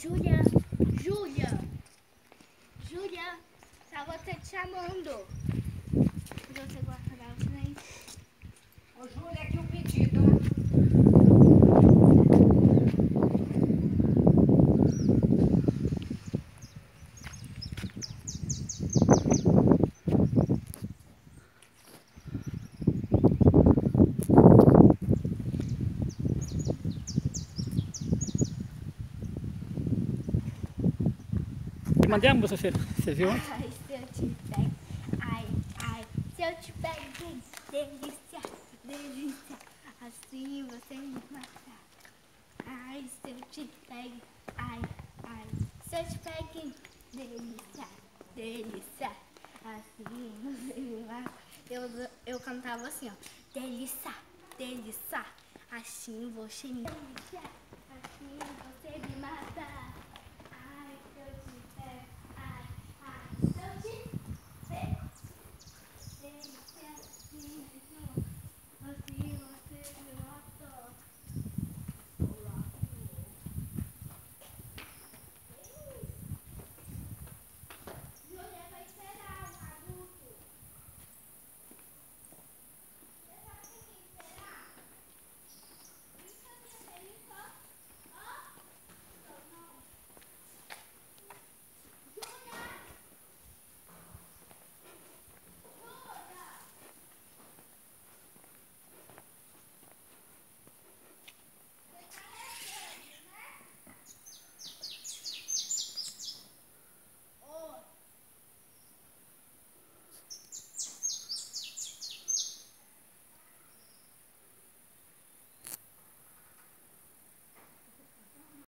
Júlia, Júlia, Júlia, tá você te chamando. Você guarda da silêncio. Ô, Júlia, Mandei a música, você, viu? Ai, se eu te pego. Ai, ai, se eu te pego. Delícia, delícia. Assim você me mata. Ai, se eu te pego. Ai, ai, se eu te pego. Delícia, delícia. Assim você me mata. Eu, eu cantava assim, ó. Delícia, delícia. Assim você me. Você